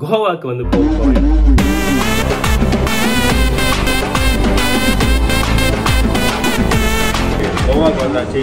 கோவாக்கு வந்து போக போறேன் கோவாக்கு வந்தாச்சு